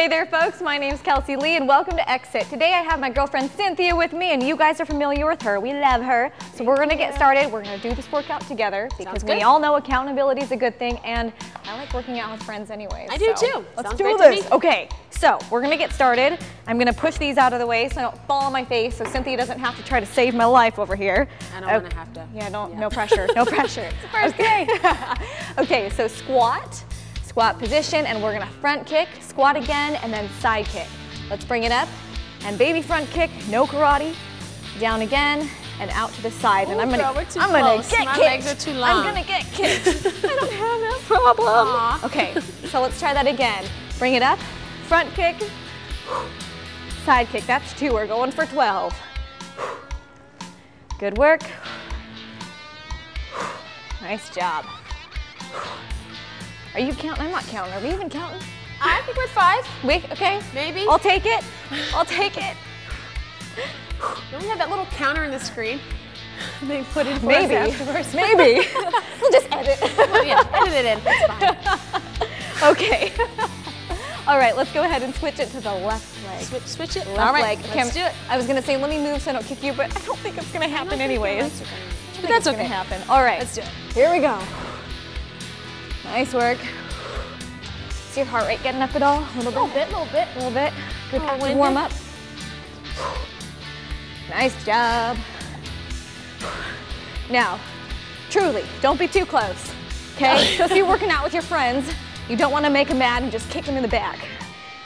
Hey there folks, my name is Kelsey Lee and welcome to XHIT. Today I have my girlfriend Cynthia with me and you guys are familiar with her. We love her. So we're gonna get started. We're gonna do this workout together because we all know accountability is a good thing and I like working out with friends anyways. I do so too. Let's Sounds do this. Okay, so we're gonna get started. I'm gonna push these out of the way so I don't fall on my face so Cynthia doesn't have to try to save my life over here. I don't wanna have to. Yeah, don't, Yeah. no pressure, no pressure. first okay. okay, so squat, squat position, and we're gonna front kick, squat again, and then side kick. Let's bring it up, and baby front kick, no karate, down again, and out to the side. and I'm gonna, girl, I'm gonna get My kicked. legs are too long. I'm gonna get kicked. I don't have that problem. Aw. Okay, so let's try that again. Bring it up, front kick, side kick. That's two. We're going for 12. Good work. Nice job. Are you counting? I'm not counting. Are we even counting? I think we're five, We okay? maybe. I'll take it. I'll take it. Don't we have that little counter in the screen? They put in for Maybe. afterwards. Maybe. we'll just edit. Well, yeah, edit it in. It's fine. okay. All right, let's go ahead and switch it to the left leg. Switch, switch it. Left All right, leg. let's Okay, do it. I was gonna say let me move so I don't kick you, but I don't think it's gonna happen anyways. But that's it's gonna happen. All right, Let's do it. Here we go. Nice work. Is your heart rate getting up at all? A little bit? Little bit, little bit. A little bit. Good Oh, active winded. warm up. Nice job. Now, truly, don't be too close. Okay? so if you're working out with your friends, you don't want to make them mad and just kick them in the back.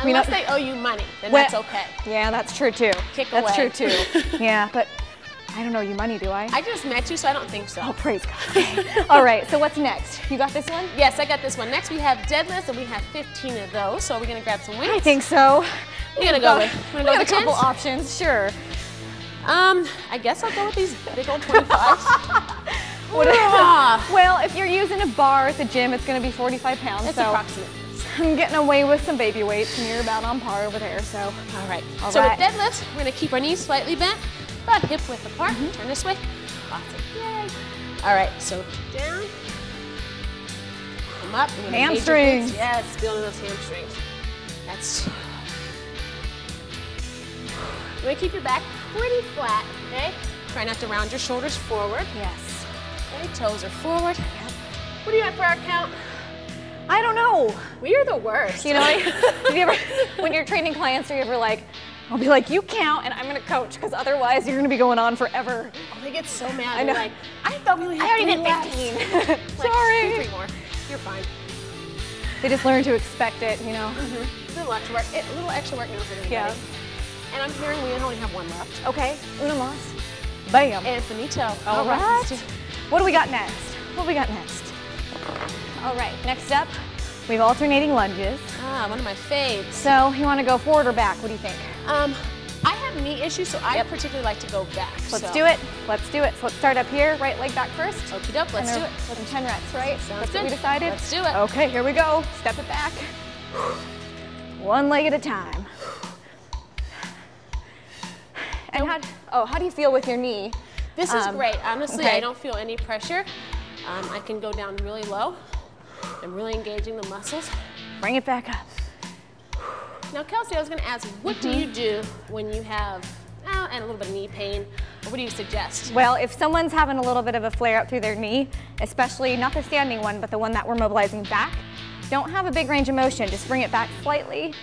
Unless uh, they owe you money, then Well- that's okay. Yeah, that's true too. Kick that's away. true too. yeah, but I don't know you money, do I? I just met you, so I don't think so. oh, praise God. all right, so what's next? You got this one? Yes, I got this one. Next, we have deadlifts, and we have 15 of those. So we're gonna grab some weights. I think so. We're gonna go with. We're gonna go got a couple 10s? options, sure. Um, I guess I'll go with these big old 25s. What- Ah. well, if you're using a bar at the gym, it's going to be 45 pounds. It's so approximate. I'm getting away with some baby weights, and you're about on par over there. So All right. All so right. with deadlifts, we're gonna keep our knees slightly bent, about hip width apart. Mm-hmm. Turn this way. Awesome. Yay. All right. So down. Come up. We're gonna engage Hamstrings. Yes, building those hamstrings. That's. two. You're gonna keep your back pretty flat, okay? Try not to round your shoulders forward. yes. Okay, toes are forward. What do you have for our count? I don't know. We are the worst. You know, have you ever, when you're training clients, are you ever like, I'll be like, you count, and I'm going to coach, because otherwise you're going to be going on forever. Oh, they get so mad. I know. Like, I thought we only I had already did laps. 15. Like, Sorry. Three more. You're fine. They just learn to expect it, you know. Mm-hmm. A little extra work. A little extra work now for everybody. Yeah. And I'm hearing we only have one left. Okay, una mas. Bam. And finito. All right. right. What do we got next? What do we got next? All right, next up, we have alternating lunges. Ah, one of my faves. So you want to go forward or back? What do you think? Um, I have knee issues, so I particularly like to go back. Let's so. do it. Let's do it. So let's start up here, right leg back first. Okie doke, let's do it. With 10 reps, right? Sounds That's what we decided? Let's do it. Okay, here we go. Step it back. One leg at a time. And how, oh, how do you feel with your knee? This is Um, great. Honestly, okay. I don't feel any pressure. Um, I can go down really low. I'm really engaging the muscles. Bring it back up. Now, Kelsey, I was going to ask, what do you do when you have uh, and a little bit of knee pain? What do you suggest? Well, if someone's having a little bit of a flare up through their knee, especially not the standing one, but the one that we're mobilizing back, don't have a big range of motion. Just bring it back slightly.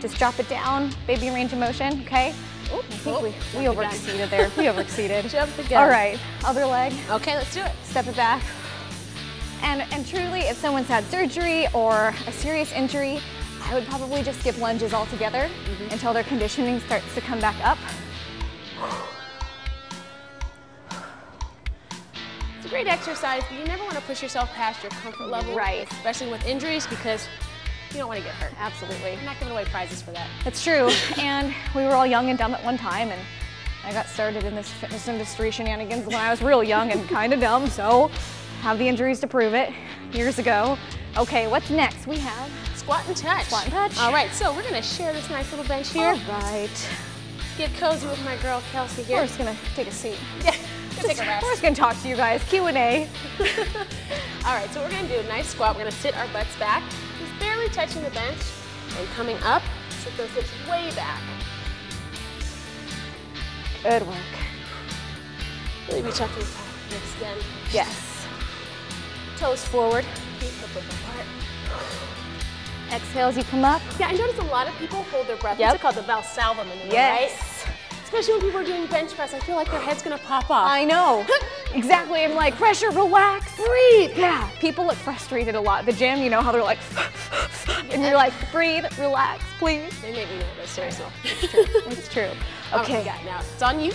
Just drop it down, baby range of motion, okay? Ooh, I think oh, we, we the gun. overexceeded there. We overexceeded. Jumped the gun. All right, other leg, Okay, let's do it. step it back. And, and truly, if someone's had surgery or a serious injury, I would probably just skip lunges altogether Mm-hmm. until their conditioning starts to come back up. It's a great exercise, but you never want to push yourself past your comfort level. Right. Especially with injuries because you don't want to get hurt. Absolutely. I'm not giving away prizes for that. That's true. and we were all young and dumb at one time, and I got started in this fitness industry shenanigans when I was real young and kind of dumb, so have the injuries to prove it years ago. Okay, what's next? We have Squat and touch. Squat and touch. All right, so we're going to share this nice little bench here. All right. Get cozy with my girl Kelsey here. We're just gonna take a seat. Yeah, go take a We're just gonna talk to you guys. Q and A. All right, so we're gonna do a nice squat. We're gonna sit our butts back, just barely touching the bench, and coming up Sit those hips way back. Good work. Really reach out to your top and extend. Yes. Toes forward, feet hip width apart. Exhale as you come up. Yeah, I notice a lot of people hold their breath. Yep. It's called the Valsalva maneuver, Yes. right? Especially when people are doing bench press, I feel like their head's gonna pop off. I know. exactly. I'm like, pressure, relax, breathe. Yeah. People look frustrated a lot. The gym, you know how they're like, and you're like, breathe, relax, please. they make me nervous, seriously. It's true. It's true. Okay, got now it's on you.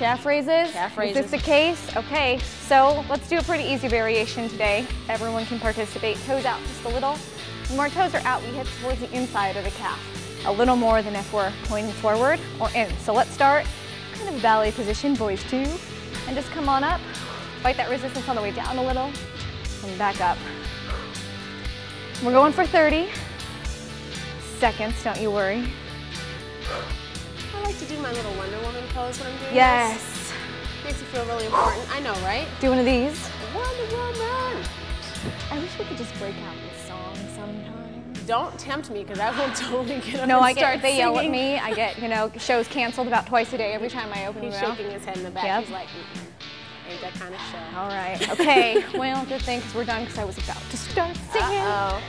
Calf raises. Calf Is this raises. the case? Okay. So let's do a pretty easy variation today. Everyone can participate. Toes out just a little. When our toes are out, we hit towards the inside of the calf. A little more than if we're pointing forward or in. So let's start kind of ballet position, boys two. And just come on up. Fight that resistance on the way down a little. And back up. We're going for 30 seconds, don't you worry. I like to do my little Wonder Woman pose when I'm doing Yes. this. Makes you feel really important. I know, right? Do one of these. Wonder Woman. I wish we could just break out this song sometime. Don't tempt me, because I will totally get up No, and I start get, they yell at me. I get, you know, shows canceled about twice a day every time I open He's the mouth. shaking his head in the back. Yep. He's like, "Mm-mm, ain't that kind of show. All right, okay. well, good thing 'cause we're done because I was about to start singing. Uh-oh.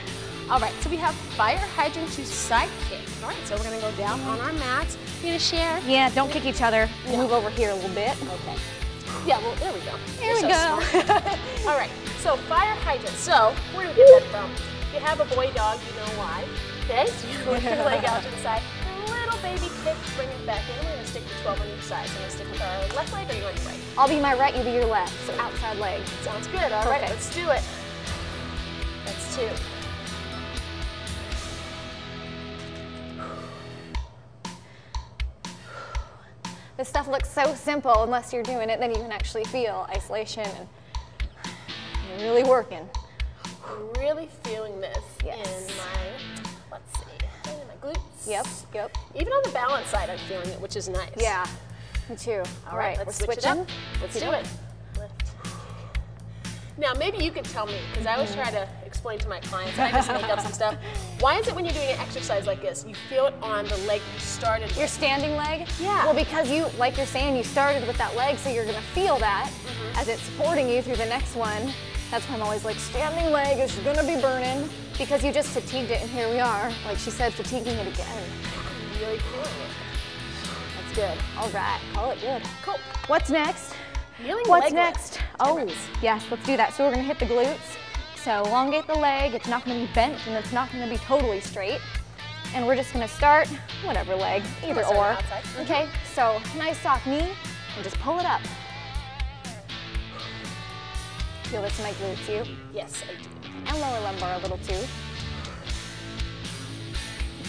All right, so we have fire hydrant to side kick. All right, so we're gonna go down on our mats. You gonna share? Yeah, don't kick each other. No. Move over here a little bit. Okay. Yeah, well, there we go. There You're we so go. All right, so fire hydrant. So, where do we get that from? If you have a boy dog, you know why. Okay, so you lift your leg out to the side. Little baby kick, bring it back in. We're gonna stick to 12 on each side. So I'm gonna stick with our left leg or your right? I'll be my right, you be your left. So outside leg. Sounds good. All right, Perfect. let's do it. That's two. This stuff looks so simple unless you're doing it, then you can actually feel isolation and you're really working. I'm really feeling this Yes. in my, let's see, in my glutes. Yep, yep. Even on the balance side, I'm feeling it, which is nice. Yeah, me too. All right, let's we're switch it switching. up. Let's do it. Lift. Now, maybe you could tell me, because I always mm-hmm. try to explain to my clients, and I just make up some stuff. Why is it when you're doing an exercise like this, you feel it on the leg you started with? Your standing leg? Yeah. Well, because you, like you're saying, you started with that leg, so you're gonna feel that Mm-hmm. as it's supporting you through the next one. That's why I'm always like, standing leg is gonna be burning because you just fatigued it, and here we are, like she said, fatiguing it again. I'm really feeling it. That's good. All right, call it good. Cool. What's next? What's next? Oh, yes, let's do that. So we're gonna hit the glutes. So elongate the leg. It's not gonna be bent and it's not gonna be totally straight. And we're just gonna start whatever leg, either or. Mhm. Okay, so nice soft knee and just pull it up. Feel this in my glutes, you? Yes, I do. And lower lumbar a little too.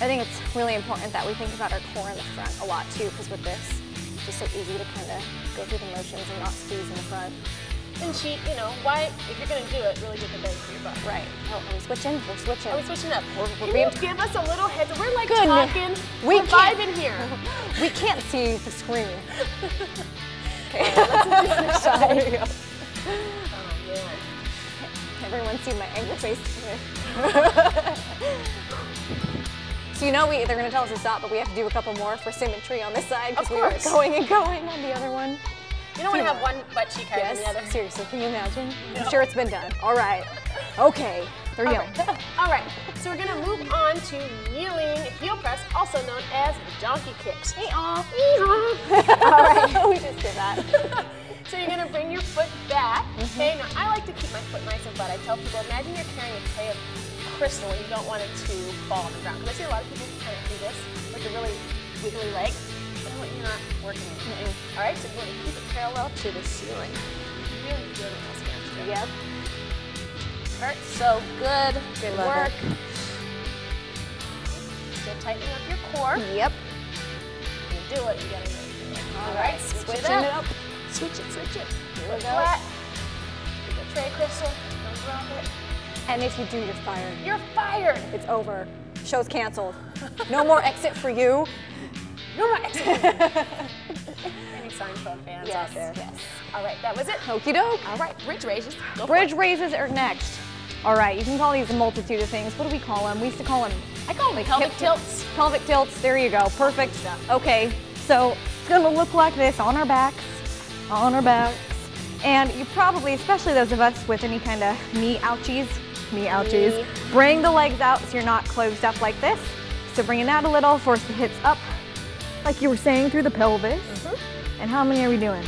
I think it's really important that we think about our core in the front a lot too, because with this, it's just so easy to kind of go through the motions and not squeeze in the front. And she, you know, why, if you're gonna do it, really get the bang for your buck. Right. Oh, are we switching? We're switching. Are we switching up? we're Can being- you give us a little heads up? We're like Goodness. talking. We We're can't- vibing here. we can't see the screen. Okay. There you go. Oh man. Everyone see my angry face. so you know we they're gonna tell us to stop, but we have to do a couple more for symmetry on this side because we were going and going on the other one. You don't want to have one butt cheek higher Yes. than the other. Seriously, can you imagine? No. I'm sure it's been done. All right. Okay. There you All go. right. All right. So we're gonna move on to kneeling heel press, also known as donkey kicks. Hey. Yeehaw. All right. we just did that. so you're gonna bring your foot back. Mm-hmm. Okay. Now I like to keep my foot nice and flat. I tell people, imagine you're carrying a tray of crystal and you don't want it to fall on the ground. Because I see a lot of people kind of do this with a really wiggly leg. Not working it. All right. So you want to keep it parallel to the ceiling. Really feel the muscle hamstring. Yep. All right, so good. Good work. Still tightening up your core. Yep. You do it, you gotta make it. All All right, right, switch it up. it up. Switch it, switch it. Here we go. flat. Get the tray crystal. Don't drop it. And if you do, you're fired. You're fired. It's over. Show's canceled. No more XHIT for you. No exit. Any Seinfeld fans Yes, out there? yes. All right, that was it. Okie doke. All right, bridge raises. Go Bridge raises are next. All right, you can call these a multitude of things. What do we call them? We used to call them I call them pelvic hip- tilts. Pelvic tilts, there you go, perfect. Okay, so it's gonna look like this on our backs, on our backs. And you probably, especially those of us with any kind of knee ouchies, knee ouchies, Knee. bring the legs out so you're not closed up like this. So bring it out a little, force the hips up, like you were saying, through the pelvis. Mm-hmm. And how many are we doing?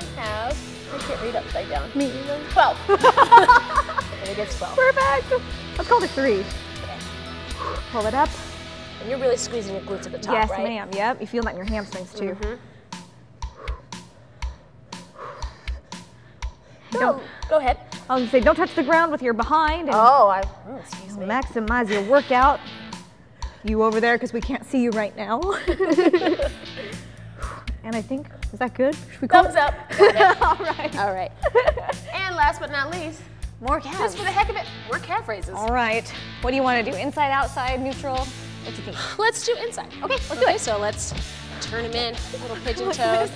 We have, I can't read upside down. Me. 12. I think it's 12. Perfect. Let's call it three. Pull it up. And you're really squeezing your glutes at the top, yes, right? ma'am. Yep. You feel that in your hamstrings too. Go, go ahead. I was gonna say, don't touch the ground with your behind and Oh, I, oh, excuse me. maximize your workout. You over there, because we can't see you right now. and I think, is that good? Should we call Thumbs it? up. All right. All right. and last but not least, More calves. just for the heck of it, more calf raises. All right. What do you want to do? Inside, outside, neutral? What do you think? Let's do inside. Okay, let's do it. So let's turn them in, little pigeon toes.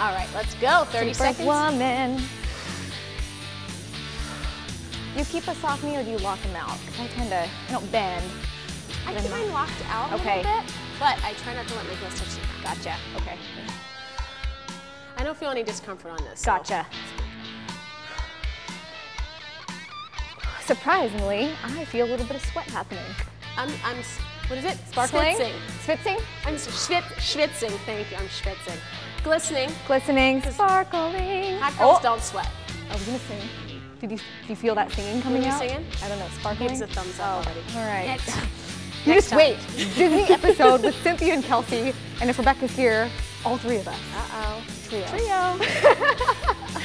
All right, let's go. 30 Super seconds. woman. You keep a soft knee or do you lock them out? Because I tend to, I don't bend. I keep mine locked out a Okay. little bit, but I try not to let my heels touch the ground. Gotcha. Okay. I don't feel any discomfort on this. so- Gotcha. Surprisingly, I feel a little bit of sweat happening. I'm, I'm, what is it? Sparkling? Schwitzing. Schwitzing? I'm schwit, schwitzing. Thank you. I'm schwitzing. Glistening. Glistening, sparkling. Hot girls oh, don't sweat. I was gonna sing. Did you, do you feel that singing coming you out? singing? I don't know, sparkling? Gives a thumbs up already. Oh, all right. Next. You Next just time. wait. Disney episode with Cynthia and Kelsey, and if Rebecca's here, all three of us. Uh-oh. Trio. Trio.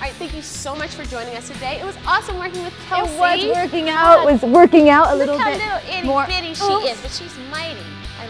All right, thank you so much for joining us today. It was awesome working with Kelsey. It was working out. It was working out a little Look how bit little itty more. bitty she Oops. is, but she's mighty.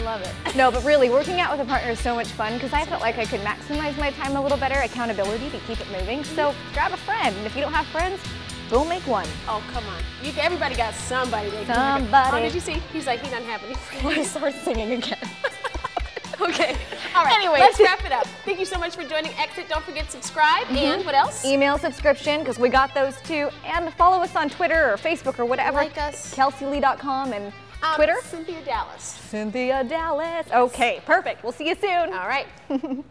I love it. No, but really, working out with a partner is so much fun because I felt like I could maximize my time a little better, accountability to keep it moving. So grab a friend, and if you don't have friends, go make one. Oh, come on. You, everybody got somebody. They can- Somebody. Oh, did you see? He's like, he doesn't have any friends. I start singing again. okay. All right. Anyway. let's wrap it up. Thank you so much for joining XHIT. Don't forget to subscribe. Mm-hmm. And what else? Email subscription because we got those too, and follow us on Twitter or Facebook or whatever. Like us. KelseyLee.com and Um, Twitter. Cynthia Dallas. Cynthia Dallas. Okay, perfect. We'll see you soon. All right.